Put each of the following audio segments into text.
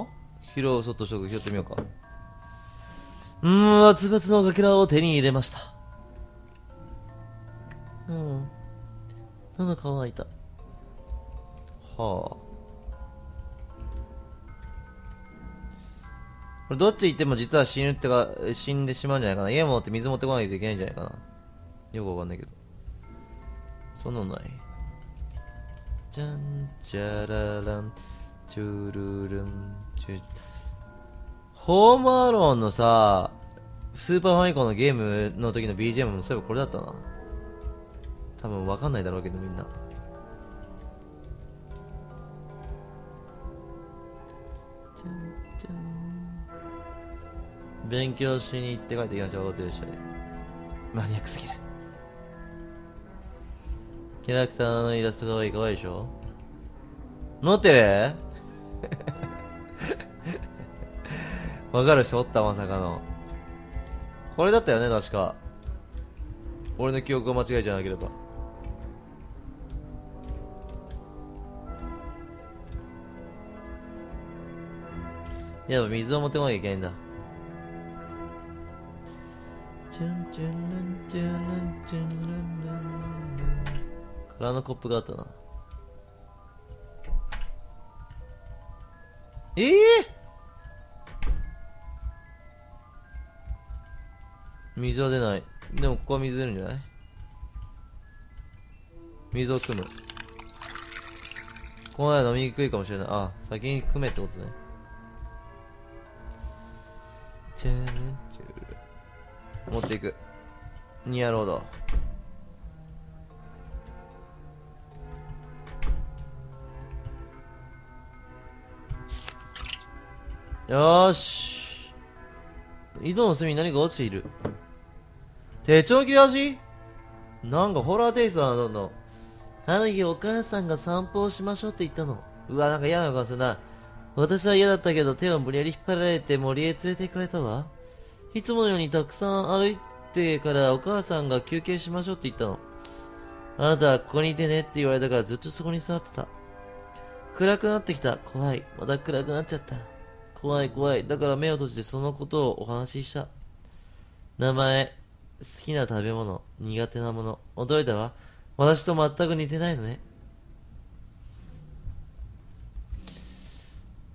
は？拾うそっとしとく、拾ってみようか。うーん、松葉のかけらを手に入れました。うん。喉乾いた。はあ。これどっち行っても実は死ぬってか、死んでしまうんじゃないかな。家持って水持ってこないといけないんじゃないかな。よくわかんないけど。そんなのない。じゃん、じゃららん、チュルルン、チュホームアローンのさ、スーパーファミコンのゲームの時の BGM もそういえばこれだったな。多分わかんないだろうけどみんな。勉強しに行って帰ってきましょう、全車で。マニアックすぎる。キャラクターのイラストが多いかわいいでしょ？持ってるわかる人おったまさかの。これだったよね、確か。俺の記憶が間違いじゃなければ。いや、水を持ってこなきゃいけないんだ。チュンチュンルンチュンルンチュンルンルン空のコップがあったな。ええ水は出ない。でもここは水出るんじゃない？水を汲む。この間飲みにくいかもしれない。あ、先に汲めってことね。チューンチュール持っていく。ニアロード。よーし。井戸の隅に何か落ちている。手帳切れ味？なんかホラーテイストな、どんどん。あの日お母さんが散歩をしましょうって言ったの。うわ、なんか嫌な顔するな。私は嫌だったけど手を無理やり引っ張られて森へ連れて行かれたわ。いつものようにたくさん歩いてからお母さんが休憩しましょうって言ったの。あなたはここにいてねって言われたからずっとそこに座ってた。暗くなってきた。怖い。また暗くなっちゃった。怖い怖い。だから目を閉じてそのことをお話しした。名前、好きな食べ物、苦手なもの。驚いたわ。私と全く似てないのね。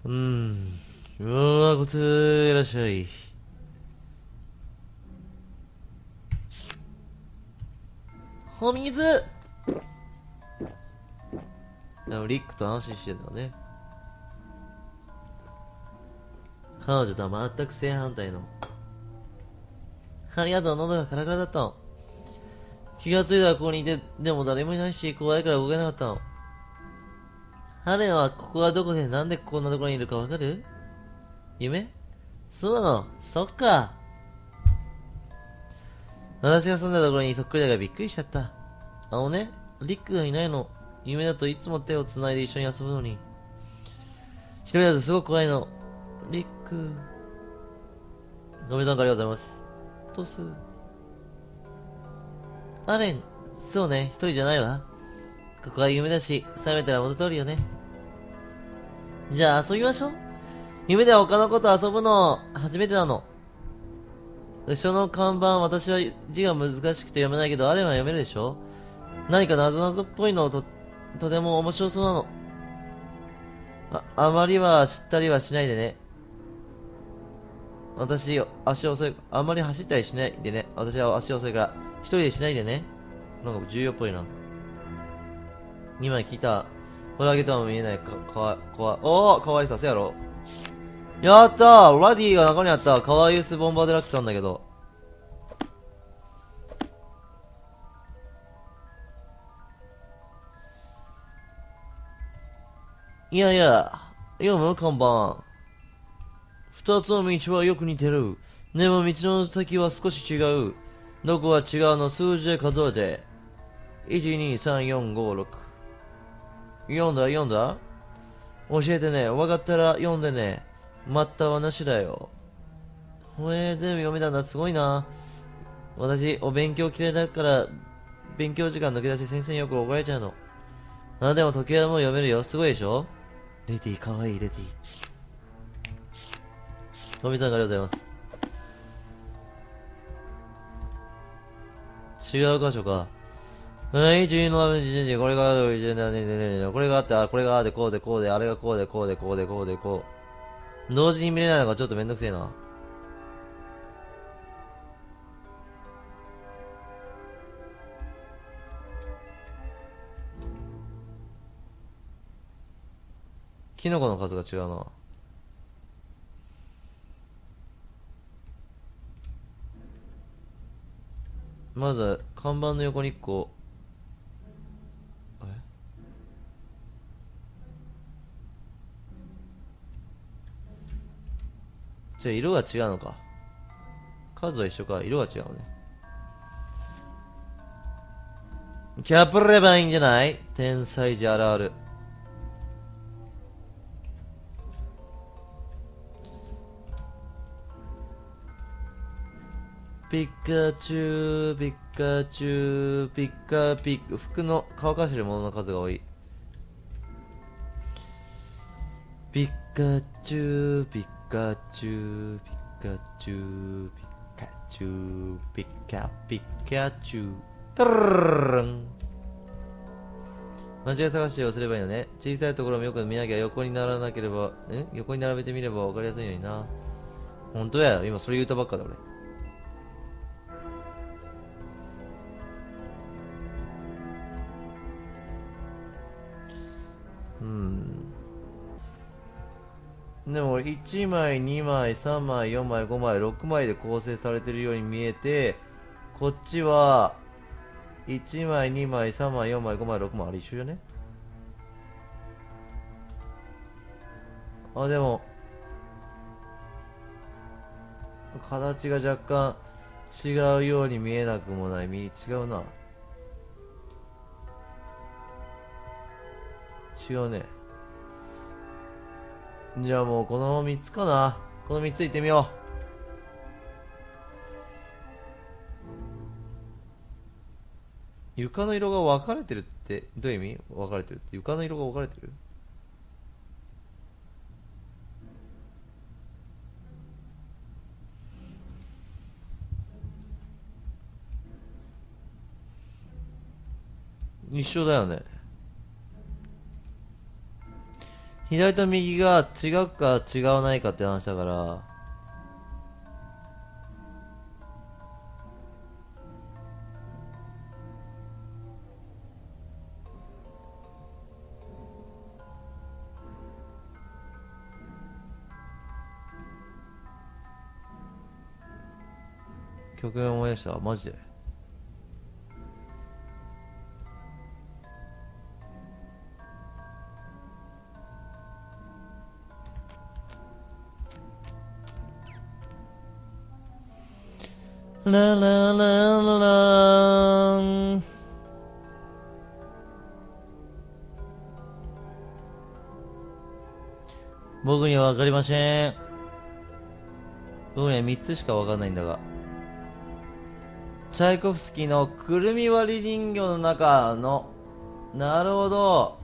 うーん。うわこついらっしゃい。お水でもリックと安心してるのね。彼女とは全く正反対の。ありがとう、喉がカラカラだったの。気がついたらここにいて、でも誰もいないし、怖いから動けなかったの。ハレンはここはどこでなんでこんなところにいるかわかる？夢？そうなの、そっか。私が住んだところにそっくりだからびっくりしちゃった。あのね、リックがいないの。夢だといつも手を繋いで一緒に遊ぶのに。一人だとすごく怖いの。リック。ごめんなさい、ありがとうございます。トス。アレン、そうね、一人じゃないわ。ここは夢だし、覚めたら元通りよね。じゃあ遊びましょう。夢では他の子と遊ぶの初めてなの。後ろの看板、私は字が難しくて読めないけど、アレンは読めるでしょ何か謎々っぽいのと、とても面白そうなの。あ、あまりは知ったりはしないでね。私、足遅い、あんまり走ったりしないでね。私は足遅いから、一人でしないでね。なんか重要っぽいな。今聞いた。これあげたも見えない。か、かわ、かわ、おーかわいさ、せやろ。やったーラディが中にあった。かわいユースボンバーデラックスなんだけど。いやいや、読む？看板。二つの道はよく似てる。でも道の先は少し違う。どこは違うの数字で数えて。1、2、3、4、5、6。読んだ？読んだ？教えてね。わかったら読んでね。待ったはなしだよ。ほえー、全部読めたんだ。すごいな。私、お勉強嫌いだから、勉強時間抜け出して先生によく怒られちゃうの。あ、でも時計はもう読めるよ。すごいでしょ？レディー、かわいいレディー。富さんありがとうございます。違う箇所か。はい、1の時点で、これが、これがあって、あ、これがあって、こうで、こうで、あれがこうで、こうで、こうで、こうで、こう。同時に見れないのがちょっとめんどくせえな。キノコの数が違うな。まずは、看板の横に1個。えじゃあ色が違うのか。数は一緒か、色が違うね。キャプればいいんじゃない？天才児あるある。ピカチュウ、ピカチュウ、ピカピカ、服の乾かしてるものの数が多い。ピカチュウ、ピカチュウ、ピカチュウ、ピカチュウ、ピカピカチュウ、トルルン。間違い探しをすればいいのね。小さいところもよく見なきゃ横にならなければ、ん横に並べてみれば分かりやすいのにな。本当や。今それ言うたばっかだ俺。でも1枚、2枚、3枚、4枚、5枚、6枚で構成されてるように見えて、こっちは、1枚、2枚、3枚、4枚、5枚、6枚、あれ一緒じゃね？あ、でも、形が若干違うように見えなくもない。違うな。違うね。じゃあもうこの3つかな。この3ついってみよう。床の色が分かれてるってどういう意味？分かれてるって床の色が分かれてる？一緒だよね左と右が違うか違わないかって話だから、曲名思い出したマジで。ララララン僕にはわかりません。僕には3つしかわかんないんだが。チャイコフスキーのくるみ割り人形の中の、なるほど。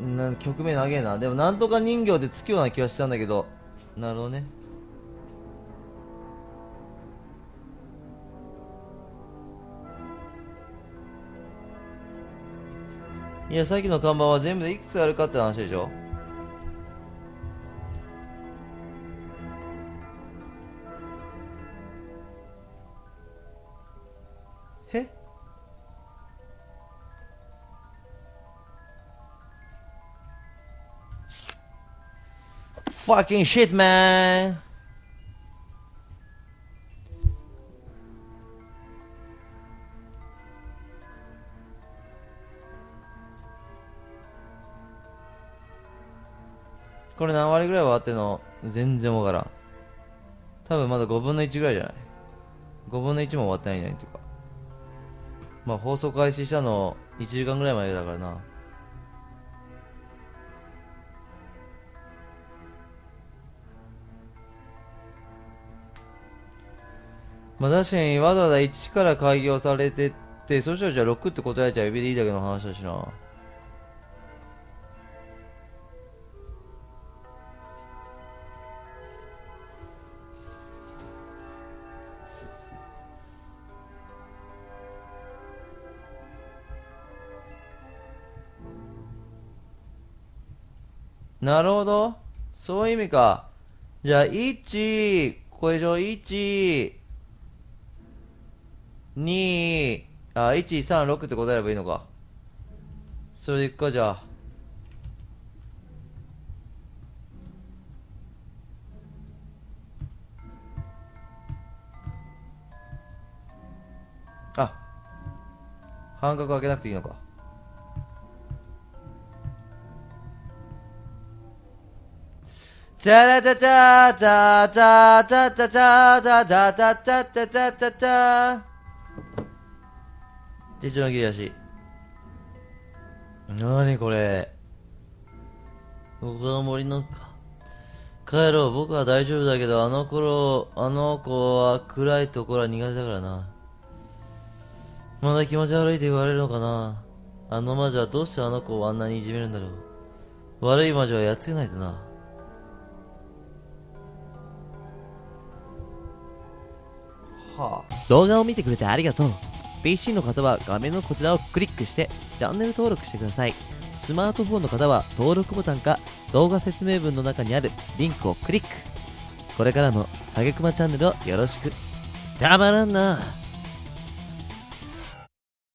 な曲名長えな。でもなんとか人形でつくような気はしたんだけど。なるほどね。いや、さっきの看板は全部でいくつあるかって話でしょえ？Fucking shit, man! これ何割ぐらいはあってんの？全然わからん。多分まだ5分の1ぐらいじゃない ?5 分の1も終わってないんじゃないっていうか。まあ放送開始したの1時間ぐらい前だからな。まあ確かにわざわざ1から開業されてって、そしたらじゃあ6って答えちゃえばいいだけの話だしな。なるほど。そういう意味か。じゃあ、1、これ以上1、2、あ、1、3、6って答えればいいのか。それでいくか、じゃあ。あ、半角開けなくていいのか。チャラチャチャチャチャチャチャチャチャチャチャチャチャチャチャチャ手帳の切り足。なにこれ。ここが森のか。帰ろう、僕は大丈夫だけど、あの頃、あの子は暗いところは苦手だからな。まだ気持ち悪いと言われるのかな。あの魔女はどうしてあの子をあんなにいじめるんだろう。悪い魔女はやっつけないとな。はあ。動画を見てくれてありがとう PC の方は画面のこちらをクリックしてチャンネル登録してください。スマートフォンの方は登録ボタンか動画説明文の中にあるリンクをクリック。これからもサゲクマチャンネルをよろしく。たまらんな。